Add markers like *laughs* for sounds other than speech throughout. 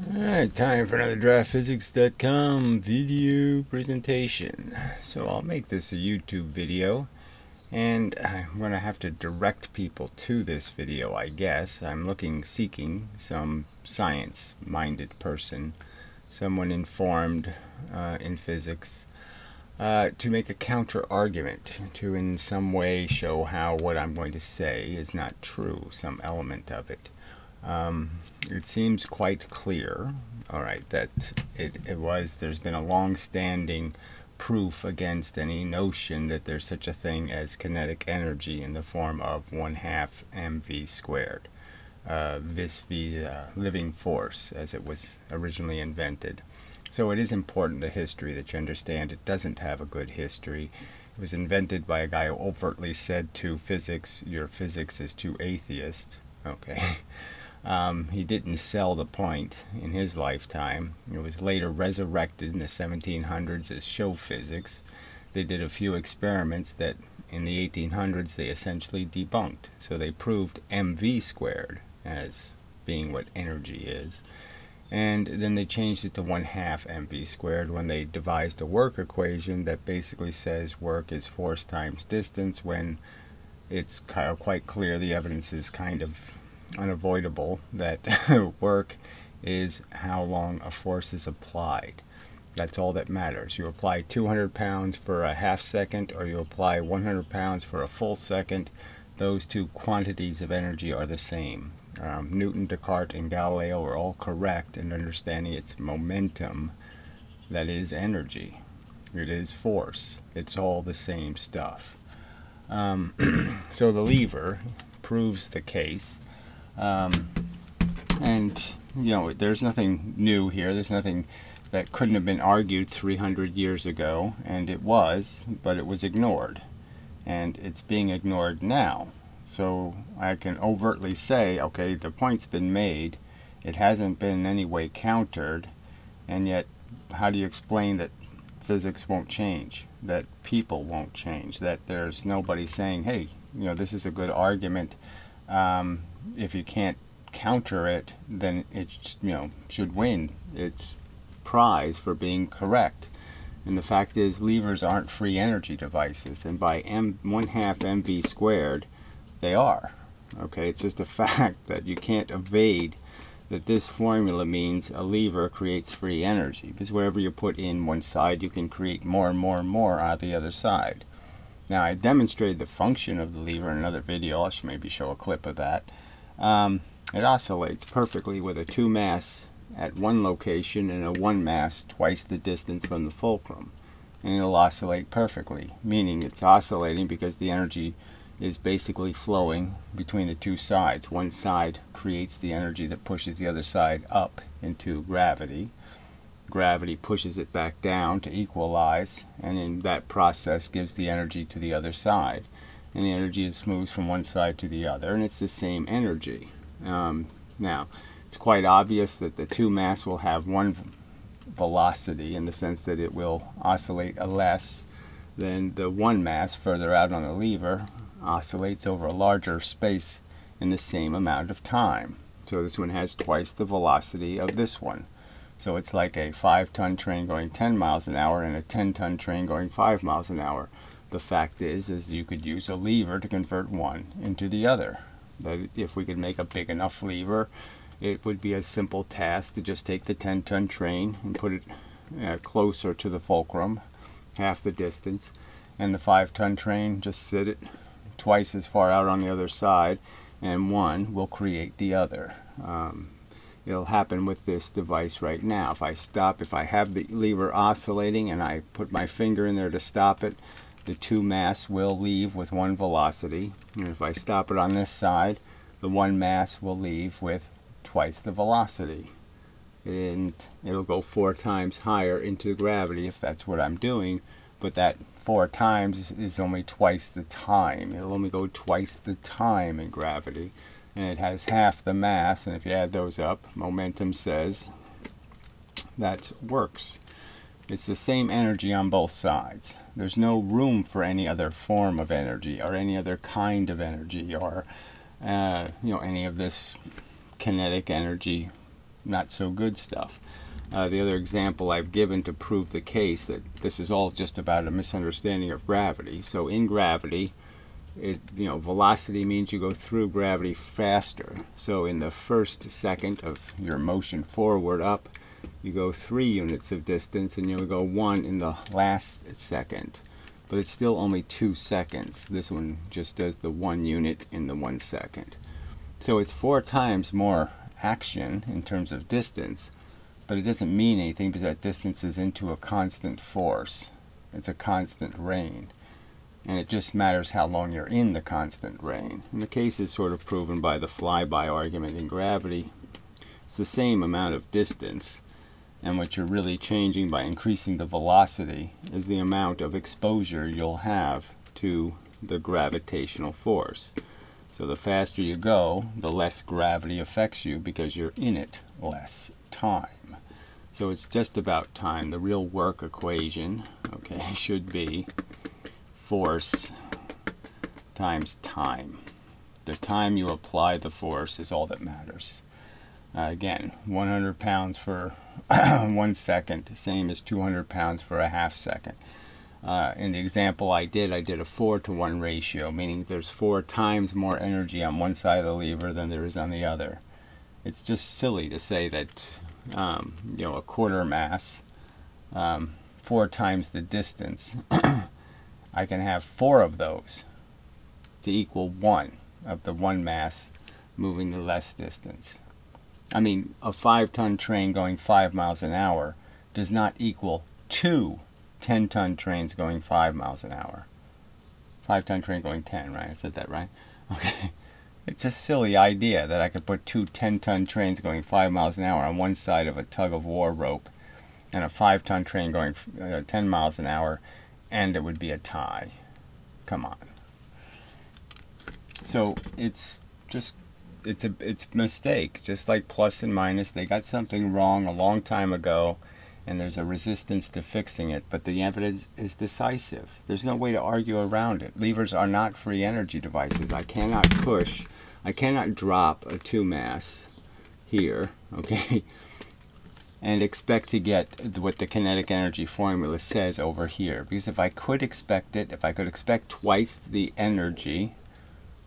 Alright, time for another draftphysics.com video presentation. So I'll make this a YouTube video and I'm going to have to direct people to this video I guess. I'm looking, seeking some science-minded person, someone informed uh, in physics uh, to make a counter argument, to in some way show how what I'm going to say is not true, some element of it. Um, it seems quite clear, all right, that it, it was, there's been a long-standing proof against any notion that there's such a thing as kinetic energy in the form of 1 half mv squared. Uh, vis v uh, living force as it was originally invented. So it is important the history that you understand it doesn't have a good history. It was invented by a guy who overtly said to physics, your physics is too atheist. Okay. *laughs* Um, he didn't sell the point in his lifetime. It was later resurrected in the 1700s as show physics. They did a few experiments that in the 1800s they essentially debunked. So they proved mv squared as being what energy is. And then they changed it to 1 half mv squared when they devised a work equation that basically says work is force times distance when it's quite clear the evidence is kind of unavoidable that *laughs* work is how long a force is applied. That's all that matters. You apply 200 pounds for a half second or you apply 100 pounds for a full second. Those two quantities of energy are the same. Um, Newton, Descartes, and Galileo are all correct in understanding its momentum, that is energy. It is force. It's all the same stuff. Um, *clears throat* so the lever proves the case um, and, you know, there's nothing new here. There's nothing that couldn't have been argued 300 years ago, and it was, but it was ignored. And it's being ignored now. So I can overtly say, okay, the point's been made, it hasn't been in any way countered, and yet how do you explain that physics won't change, that people won't change, that there's nobody saying, hey, you know, this is a good argument, um, if you can't counter it, then it you know should win its prize for being correct. And the fact is, levers aren't free energy devices, and by m one half mv squared, they are. Okay, it's just a *laughs* fact that you can't evade that this formula means a lever creates free energy because wherever you put in one side, you can create more and more and more on the other side. Now, I demonstrated the function of the lever in another video. I should maybe show a clip of that. Um, it oscillates perfectly with a 2 mass at one location and a 1 mass twice the distance from the fulcrum. And it'll oscillate perfectly, meaning it's oscillating because the energy is basically flowing between the two sides. One side creates the energy that pushes the other side up into gravity. Gravity pushes it back down to equalize, and in that process gives the energy to the other side and the energy is moves from one side to the other, and it's the same energy. Um, now, it's quite obvious that the two mass will have one velocity in the sense that it will oscillate less than the one mass further out on the lever oscillates over a larger space in the same amount of time. So this one has twice the velocity of this one. So it's like a 5-ton train going 10 miles an hour and a 10-ton train going 5 miles an hour. The fact is, is you could use a lever to convert one into the other. That if we could make a big enough lever, it would be a simple task to just take the 10-ton train and put it uh, closer to the fulcrum, half the distance, and the 5-ton train just sit it twice as far out on the other side, and one will create the other. Um, it'll happen with this device right now. If I stop, if I have the lever oscillating and I put my finger in there to stop it, the two mass will leave with one velocity. And if I stop it on this side, the one mass will leave with twice the velocity. And it'll go four times higher into gravity if that's what I'm doing. But that four times is only twice the time. It'll only go twice the time in gravity. And it has half the mass. And if you add those up, momentum says that works. It's the same energy on both sides. There's no room for any other form of energy or any other kind of energy or uh, you know any of this kinetic energy not so good stuff. Uh, the other example I've given to prove the case that this is all just about a misunderstanding of gravity. So in gravity, it you know velocity means you go through gravity faster. So in the first second of your motion forward up, you go three units of distance, and you'll go one in the last second. But it's still only two seconds. This one just does the one unit in the one second. So it's four times more action in terms of distance but it doesn't mean anything because that distance is into a constant force. It's a constant rain And it just matters how long you're in the constant rain And the case is sort of proven by the flyby argument in gravity. It's the same amount of distance. And what you're really changing by increasing the velocity is the amount of exposure you'll have to the gravitational force. So the faster you go, the less gravity affects you because you're in it less time. So it's just about time. The real work equation, okay, *laughs* should be force times time. The time you apply the force is all that matters. Uh, again, 100 pounds for *coughs* one second, same as 200 pounds for a half second. Uh, in the example I did, I did a 4 to 1 ratio, meaning there's four times more energy on one side of the lever than there is on the other. It's just silly to say that um, you know, a quarter mass, um, four times the distance, *coughs* I can have four of those to equal one of the one mass moving the less distance. I mean, a five ton train going five miles an hour does not equal two 10 ton trains going five miles an hour. Five ton train going 10, right? I said that right? *laughs* Okay. It's a silly idea that I could put two 10-ton trains going 5 miles an hour on one side of a tug-of-war rope and a 5-ton train going uh, 10 miles an hour and it would be a tie. Come on. So it's just it's a it's a mistake. Just like plus and minus, they got something wrong a long time ago and there's a resistance to fixing it, but the evidence is decisive. There's no way to argue around it. Levers are not free energy devices. I cannot push, I cannot drop a two mass here, *laughs* okay, and expect to get what the kinetic energy formula says over here. Because if I could expect it, if I could expect twice the energy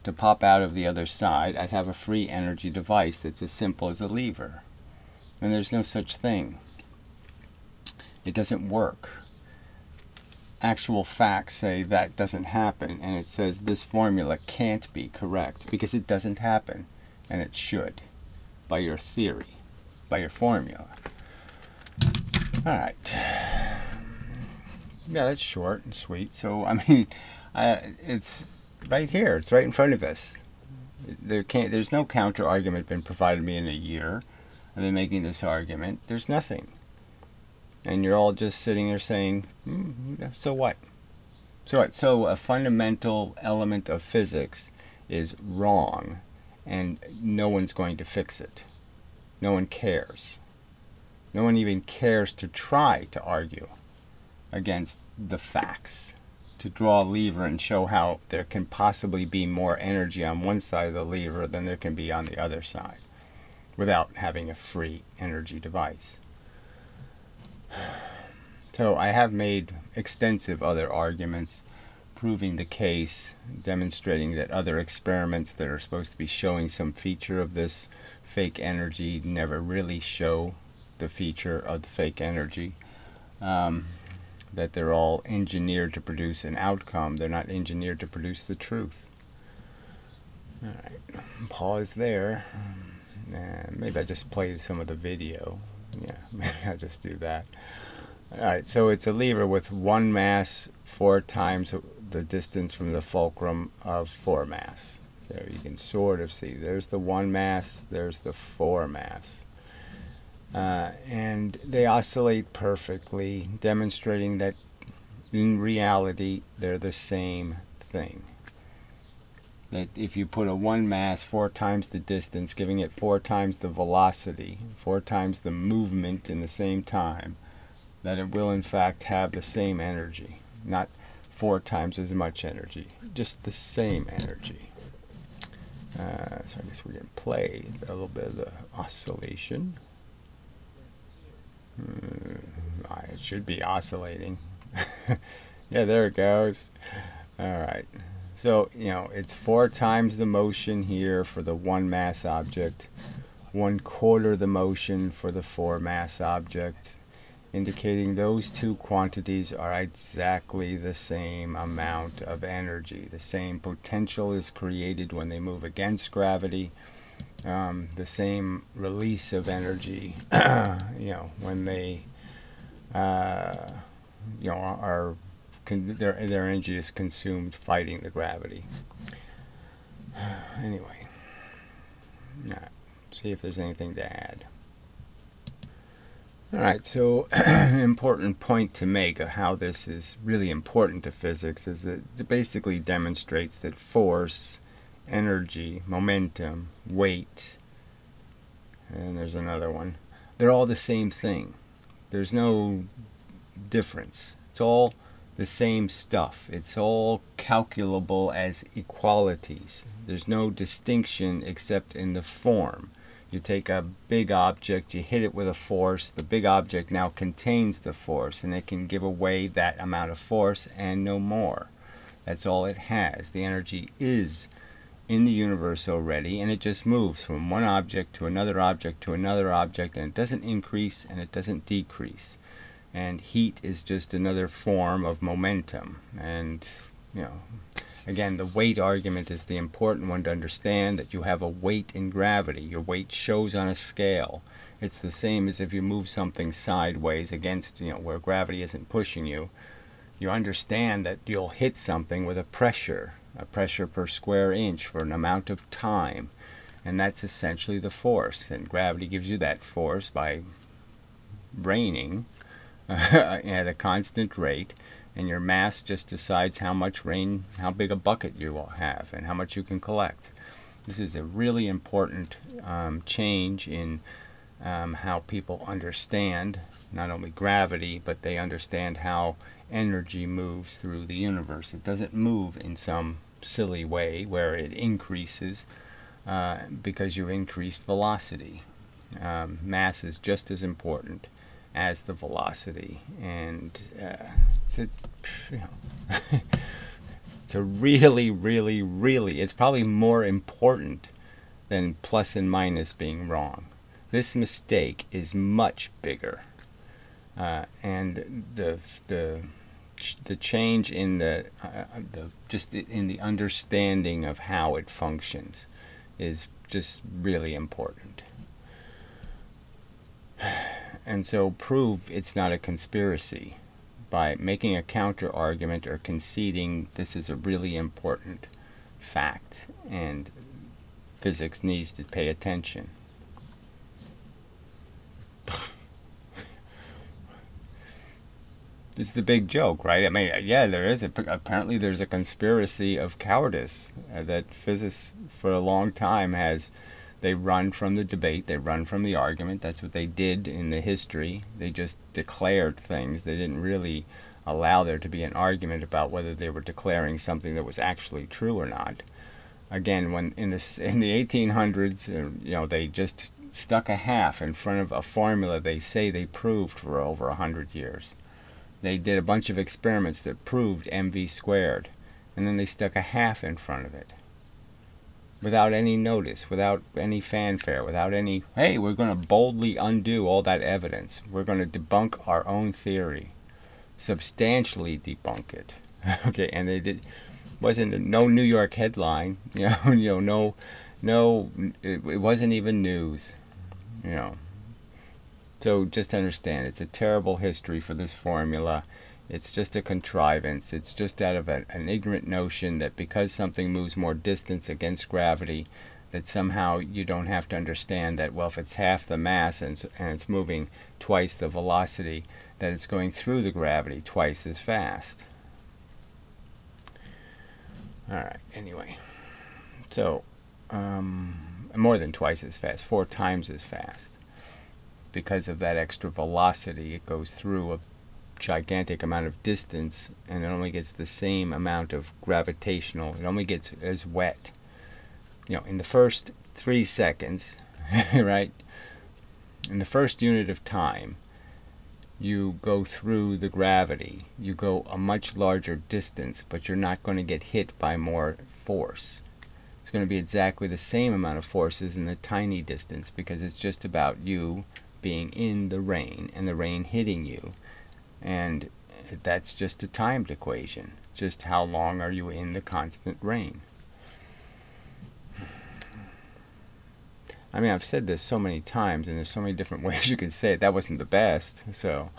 to pop out of the other side, I'd have a free energy device that's as simple as a lever. And there's no such thing. It doesn't work. Actual facts say that doesn't happen, and it says this formula can't be correct because it doesn't happen, and it should, by your theory, by your formula. All right. Yeah, that's short and sweet. So, I mean, *laughs* uh, it's right here. It's right in front of us. There can't. There's no counter argument been provided me in a year. I've been making this argument. There's nothing and you're all just sitting there saying, mm, so what? So what? So a fundamental element of physics is wrong, and no one's going to fix it. No one cares. No one even cares to try to argue against the facts, to draw a lever and show how there can possibly be more energy on one side of the lever than there can be on the other side without having a free energy device. *sighs* So I have made extensive other arguments proving the case, demonstrating that other experiments that are supposed to be showing some feature of this fake energy never really show the feature of the fake energy. Um, that they're all engineered to produce an outcome. They're not engineered to produce the truth. Alright, pause there. Uh, maybe I just play some of the video yeah, *laughs* maybe I'll just do that. Alright, so it's a lever with one mass, four times the distance from the fulcrum of four mass. So you can sort of see, there's the one mass, there's the four mass. Uh, and they oscillate perfectly, demonstrating that in reality they're the same thing that if you put a one mass four times the distance, giving it four times the velocity, four times the movement in the same time, that it will in fact have the same energy. Not four times as much energy, just the same energy. Uh, so I guess we can play a little bit of the oscillation. Mm, should be oscillating. *laughs* yeah, there it goes. All right. So, you know, it's four times the motion here for the one mass object, one quarter the motion for the four mass object, indicating those two quantities are exactly the same amount of energy. The same potential is created when they move against gravity. Um, the same release of energy, *clears throat* you know, when they, uh, you know, are their their energy is consumed fighting the gravity. *sighs* Anyway, right, see if there's anything to add. All right, so *clears throat* an important point to make of how this is really important to physics is that it basically demonstrates that force, energy, momentum, weight, and there's another one, they're all the same thing. There's no difference. It's all the same stuff. It's all calculable as equalities. There's no distinction except in the form. You take a big object, you hit it with a force, the big object now contains the force and it can give away that amount of force and no more. That's all it has. The energy is in the universe already and it just moves from one object to another object to another object and it doesn't increase and it doesn't decrease. And heat is just another form of momentum. And you know again the weight argument is the important one to understand that you have a weight in gravity. Your weight shows on a scale. It's the same as if you move something sideways against you know where gravity isn't pushing you. You understand that you'll hit something with a pressure a pressure per square inch for an amount of time and that's essentially the force and gravity gives you that force by raining *laughs* at a constant rate and your mass just decides how much rain, how big a bucket you will have and how much you can collect. This is a really important um, change in um, how people understand not only gravity, but they understand how energy moves through the universe. It doesn't move in some silly way where it increases uh, because you increased velocity. Um, mass is just as important as the velocity. And uh, it's a you know, *laughs* it's a really really really it's probably more important than plus and minus being wrong. This mistake is much bigger. Uh, and the the the change in the uh, the just in the understanding of how it functions is just really important *sighs* and so prove it's not a conspiracy by making a counter argument or conceding this is a really important fact and physics needs to pay attention. This is the big joke, right? I mean, yeah, there is. A, apparently, there's a conspiracy of cowardice uh, that physics for a long time has they run from the debate, they run from the argument. That's what they did in the history. They just declared things. They didn't really allow there to be an argument about whether they were declaring something that was actually true or not. Again, when in this in the 1800s, uh, you know, they just stuck a half in front of a formula they say they proved for over a hundred years. They did a bunch of experiments that proved mv squared, and then they stuck a half in front of it without any notice, without any fanfare, without any, hey, we're going to boldly undo all that evidence. We're going to debunk our own theory, substantially debunk it. *laughs* okay, and they did wasn't no New York headline, *laughs* you know, you know, no, no, it, it wasn't even news, you know. So just understand, it's a terrible history for this formula. It's just a contrivance. It's just out of a, an ignorant notion that because something moves more distance against gravity, that somehow you don't have to understand that, well, if it's half the mass and, and it's moving twice the velocity, that it's going through the gravity twice as fast. Alright, anyway. So, um, more than twice as fast, four times as fast. Because of that extra velocity, it goes through a gigantic amount of distance and it only gets the same amount of gravitational it only gets as wet you know in the first three seconds *laughs* right in the first unit of time you go through the gravity. You go a much larger distance, but you're not going to get hit by more force. It's going to be exactly the same amount of forces in the tiny distance because it's just about you being in the rain and the rain hitting you. And that's just a timed equation. Just how long are you in the constant rain? I mean, I've said this so many times, and there's so many different *laughs* ways you can say it. That wasn't the best. So,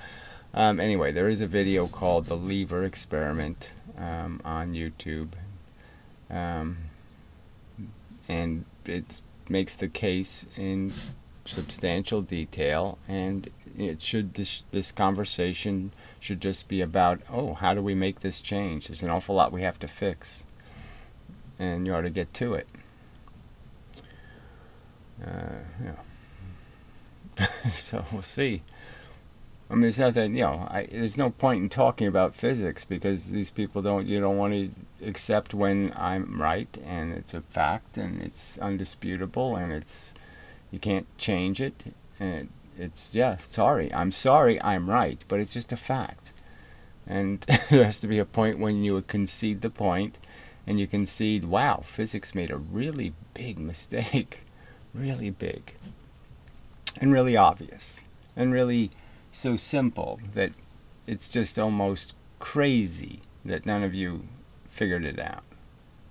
um, anyway, there is a video called the Lever Experiment um, on YouTube, um, and it makes the case in substantial detail. And it should this this conversation should just be about, oh, how do we make this change? There's an awful lot we have to fix, and you ought to get to it uh, yeah. *laughs* so we'll see. I mean, it's not that you know. I, there's no point in talking about physics because these people don't. You don't want to accept when I'm right and it's a fact and it's undisputable and it's you can't change it. And it's yeah. Sorry, I'm sorry. I'm right, but it's just a fact. And *laughs* there has to be a point when you concede the point, and you concede, wow, physics made a really big mistake *laughs* really big and really obvious and really so simple that it's just almost crazy that none of you figured it out.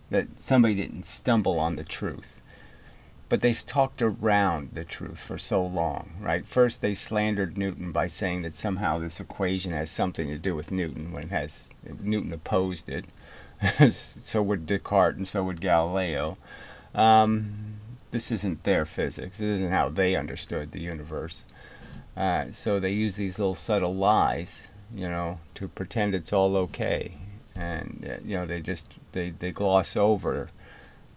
That somebody didn't stumble on the truth. But they've talked around the truth for so long, right? First, they slandered Newton by saying that somehow this equation has something to do with Newton when it has Newton opposed it. *laughs* so would Descartes and so would Galileo. Um, this isn't their physics. This isn't how they understood the universe. Uh, so they use these little subtle lies, you know, to pretend it's all okay, and uh, you know they just they they gloss over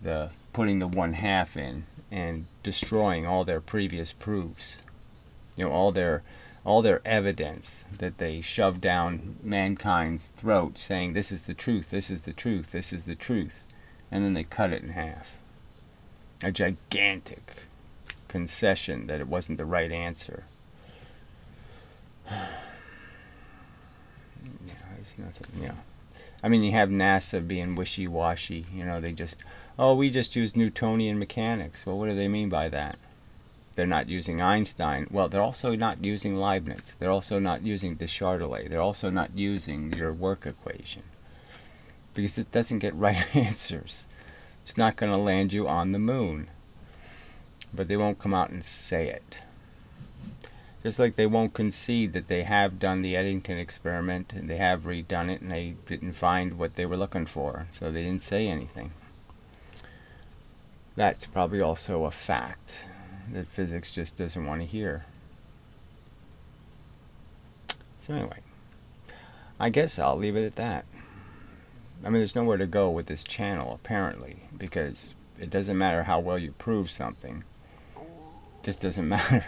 the putting the one half in and destroying all their previous proofs. You know, all their all their evidence that they shove down mankind's throat, saying this is the truth, this is the truth, this is the truth, and then they cut it in half a gigantic concession that it wasn't the right answer. *sighs* yeah, it's nothing. Yeah, I mean, you have NASA being wishy-washy. You know, they just, oh, we just use Newtonian mechanics. Well, what do they mean by that? They're not using Einstein. Well, they're also not using Leibniz. They're also not using du Châtelet. They're also not using your work equation because it doesn't get *laughs* right answers. It's not going to land you on the moon. But they won't come out and say it. Just like they won't concede that they have done the Eddington experiment and they have redone it and they didn't find what they were looking for. So they didn't say anything. That's probably also a fact that physics just doesn't want to hear. So anyway, I guess I'll leave it at that. I mean, there's nowhere to go with this channel, apparently, because it doesn't matter how well you prove something. It just doesn't *laughs* matter.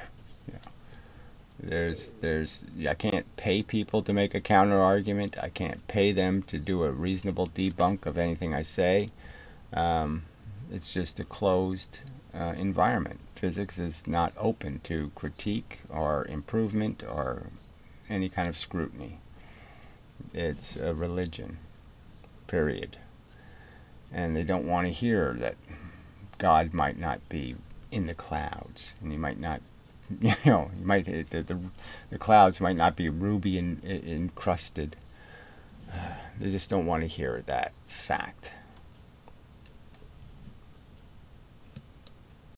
there's, there's, I can't pay people to make a counter argument. I can't pay them to do a reasonable debunk of anything I say. Um, it's just a closed uh, environment. Physics is not open to critique or improvement or any kind of scrutiny. It's a religion period. And they don't want to hear that God might not be in the clouds, and he might not, *laughs* you know, he might the the, the clouds might not be ruby and encrusted. Uh, *sighs* they just don't want to hear that fact.